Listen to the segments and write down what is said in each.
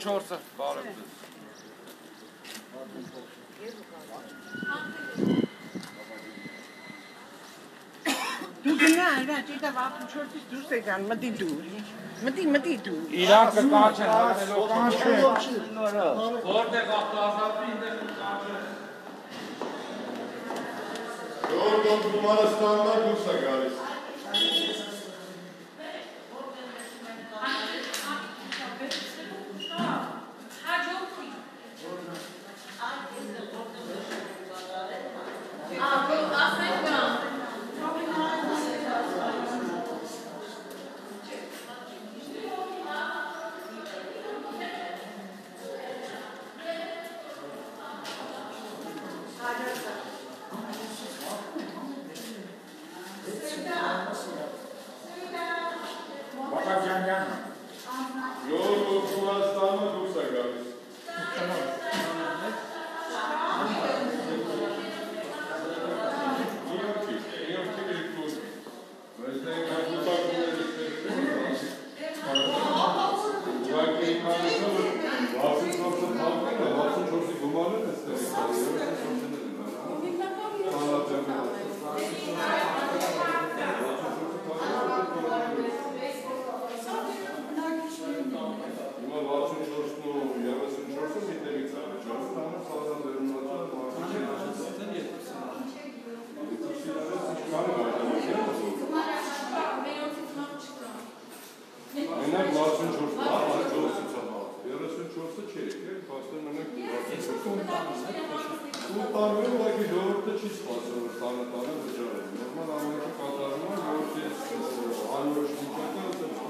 34-ը, բարև ձեզ։ Դու գնա, այրա, ճիտա վախուչորդից դուրս եկան, մտի դու։ Մտի, մտի դու։ Իրանք կկաչեն, հանելով կանչեն։ Որտեղ ավտոազատի ինտեղ կկանչեն։ Ժողովրդոն գումարը ստանալը դուրս է գալիս։ Ժողովրդոն գումարը ստանալը դուրս է գալիս։ Իրանքի, իրանքի երկու։ Բայց դե հատուցակումները Ուղղակի իմանալը 64-ը փակել է, 64-ի գումարը էստեղ։ Հիմա 64-ն ու 34-ը միտեղից առաջ, տանը սազան դերունացան Մենակ 64 բա, աջողսից է բաղ։ 34-ը չէ, եկել, փաստեր մենակ 64-ը։ Ու տարվեր ուղղակի ժողովուրդը չի սպասում, որ տանը տանը վճարել։ Նորմալ ամենը կատարում է, ժողովրդի անորոշ միջակը,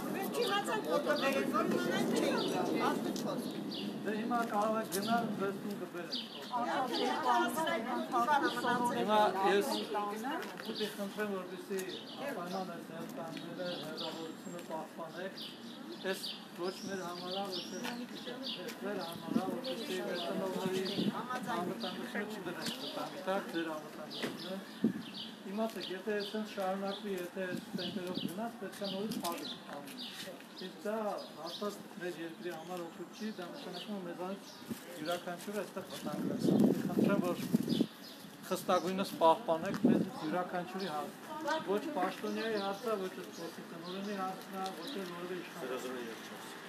որ մանան չէին գա, 14։ Դե հիմա կարող եք գնալ վերցնում կբերեն։ Հիմա ես ուտի խնդրեմ, որպեսզի պայմանը ներկանները հեռավորությունը պահպանեք։ Այս ոչ մեր համարա, ոչ մեր համարա, որպեսզի վերցնողների անվտանգությունը չդրենք վտանգի տակ, ձեր անվտանգությունը։ Իմացեք, եթե այսպես շարունակվի, եթե այս տեմպերով գնաց, պետք է նորից փակել։ Իսկ դա հաստատ մեր երկրի համար օգուտ չի, դա նշանակում է մեզանից յուրաքանչյուրը այստեղ վտանգ է։ Խնդրեմ, որ խստագույնս պահպանեք մեզ յուրաքանչյուրի հարցը։ Ոչ պաշտոնյայի հարցը, ոչ սպորտի տնօրենի հարցն է, ոչ էլ որևէ իշխան։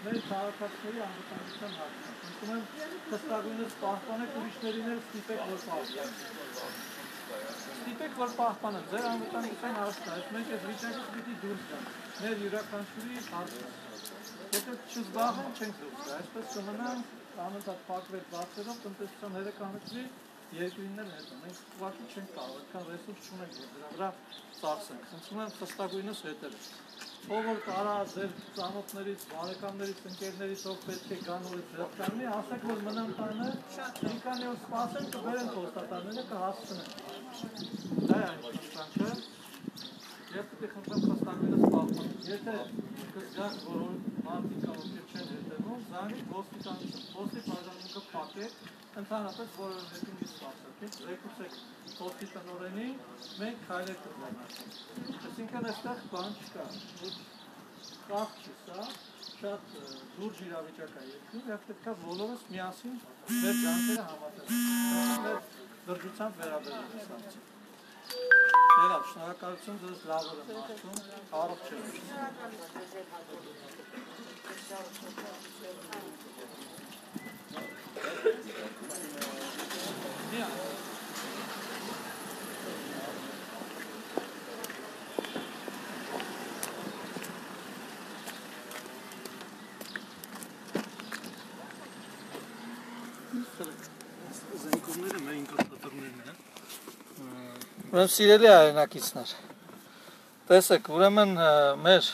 Մեր քաղաքացիների անվտանգության հարցն է։ Խնդրում եմ խստագույնս պահպանեք ուրիշներին էլ ստիպեք, որ պահպանեն։ Ստիպեք, որ պահպանեն ձեր անվտանգության հարցն է, այս մենք այս վիճակից պիտի դուրս գանք։ Մեր յուրաքանչյուրի հարցը։ Եթե չզբաղեն, չենք դուրս գա։ Այսպես կմնան անընդհատ փակվեք բացերով տնտեսության հերը կանցնի երկրինն էլ հետո։ Մենք ուղղակի չենք կարող, այդքան ռեսուրս չունենք, որ դրա վրա ծախսենք։ Խնդրում եմ խստագույնս հետևեք։ Ով կարա ձեր ծանոթներից, բարեկամներից, ընկերներից ով պետք է գան որ ձեր կանի, ասեք որ մնան տանը, մի քանի օր սպասեն կբերեն փոստատարները կհասցնեն։ Դա է այն խնդրանքը։ Ես պետք է խնդրեմ խստագույնս պահպանել։ Եթե կզգաք, որ մարդիկ ովքեր չեն հետևում, զանգի ոստիկանություն, ոստի փակեք, ընդհանրապես որևէ մի սպասեք, ռեկուսեք ոստի տնօրենի, մենք քայլեր կգնանք։ Այսինքն այստեղ բան չկա։ Խաղ չի սա, շատ լուրջ իրավիճակ է երկրում, եւ պետքա բոլորս միասին մեր ջանքերը համատեղենք։ Մեր դրժությամբ վերաբերել է սա։ Դերավ, շնորհակալություն ձեզ լավ օրը մաղթում, առողջ եղեք։ Միա Զենքումները մեր ինքնատիրները Ուրեմն սիրելի հայրենակիցներ, տեսեք, ուրեմն մեր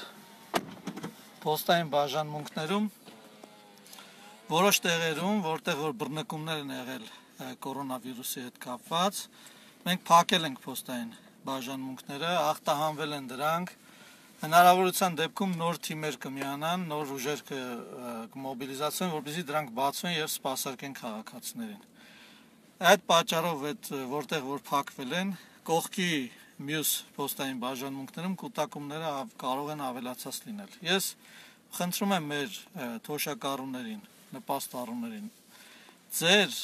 փոստային բաժանմունքներում որոշ տեղերում, որտեղ որ բռնկումներ են եղել կորոնավիրուսի հետ կապված, մենք փակել ենք փոստային բաժանմունքները, ախտահանվել են դրանք, հնարավորության դեպքում նոր թիմեր կմիանան, նոր ուժեր կմոբիլիզացվեն, որպեսզի դրանք բացվեն եւ սպասարկեն քաղաքացիներին։ Այդ պատճառով այդ որտեղ որ փակվել են, կողքի մյուս փոստային բաժանմունքներում կൂട്ടակումները ավ- կարող են ավելացած լինել։ Ես խնդրում եմ մեր ը, թոշակառուներին, նպաստառուներին ձեր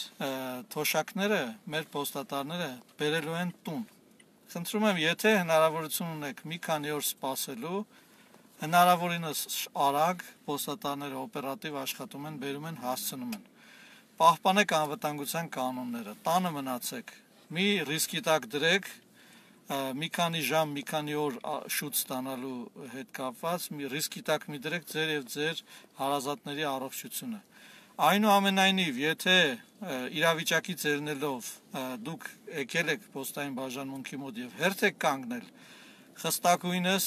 թոշակները, մեր փոստատարները բերելու են տուն։ Խնդրում եմ, եթե հնարավորություն ունեք մի քանի օր սպասելու, հնարավորինս արագ փոստատարները օպերատիվ աշխատում են, բերում են, հասցնում են։ Պահպանեք անվտանգության կանոնները, տանը մնացեք։ Մի ռիսկի տակ դրեք, մի քանի ժամ, մի քանի օր շուտ ստանալու հետ կապված, մի ռիսկի տակ մի դրեք ձեր եւ ձեր հարազատների առողջությունը։ Այնուամենայնիվ, եթե իրավիճակի ծերնելով ը, դուք եկել եք փոստային բաժանմունքի մոտ եւ հերթ եք կանգնել, խստակույնս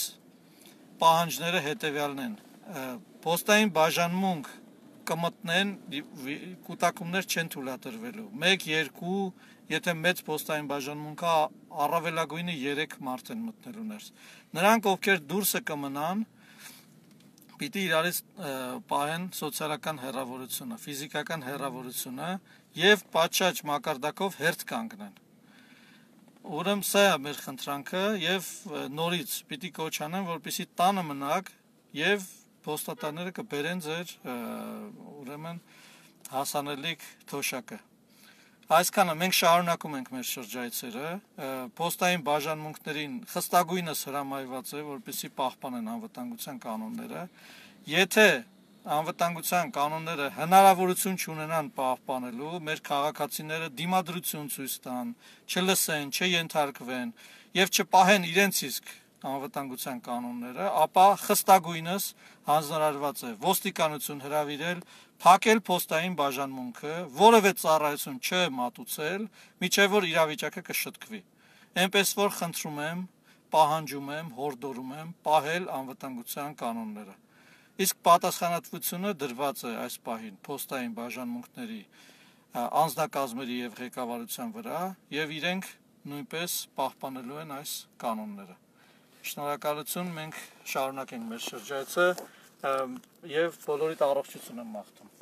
պահանջները հետեւյալն են։ ը, Փոստային բաժանմունք կմտնեն կൂട്ടակումներ չեն թույլատրվելու 1 2 եթե մեծ փոստային բաժանմունք կա առավելագույնը 3 մարդ են մտնելու ներս նրանք ովքեր դուրսը կմնան պիտի իրարից պահեն սոցիալական հերավորությունը, ֆիզիկական հերավորությունը եւ պատշաճ մակարդակով հերթ կանգնեն։ Ուրեմն սա է մեր խնդրանքը եւ նորից պիտի կոչանեմ, որպեսի տանը մնաք եւ փոստատարները կբերեն ձեր ուրեմն հասանելիք թոշակը։ Այսքանը մենք շարունակում ենք մեր շրջայցերը, փոստային բաժանմունքներին խստագույնս հրամայված է, որպեսզի պահպանեն անվտանգության կանոնները։ Եթե անվտանգության կանոնները հնարավորություն չունենան պահպանելու, մեր քաղաքացիները դիմադրություն ցույց տան, չլսեն, չենթարկվեն եւ չպահեն իրենց իսկ անվտանգության կանոնները, ապա խստագույնս հանձնարարված է ոստիկանություն հրավիրել, փակել փոստային բաժանմունքը, որևէ ծառայություն չմատուցել, միջև որ իրավիճակը կշտկվի։ Էնպես որ խնդրում եմ, պահանջում եմ, հորդորում եմ պահել անվտանգության կանոնները։ Իսկ պատասխանատվությունը դրված է այս պահին փոստային բաժանմունքների անձնակազմերի եւ ղեկավարության վրա եւ իրենք նույնպես պահպանելու են այս կանոնները։ Շնորհակալություն, մենք շարունակենք մեր շրջայցը եւ բոլորիդ առողջություն եմ մաղթում։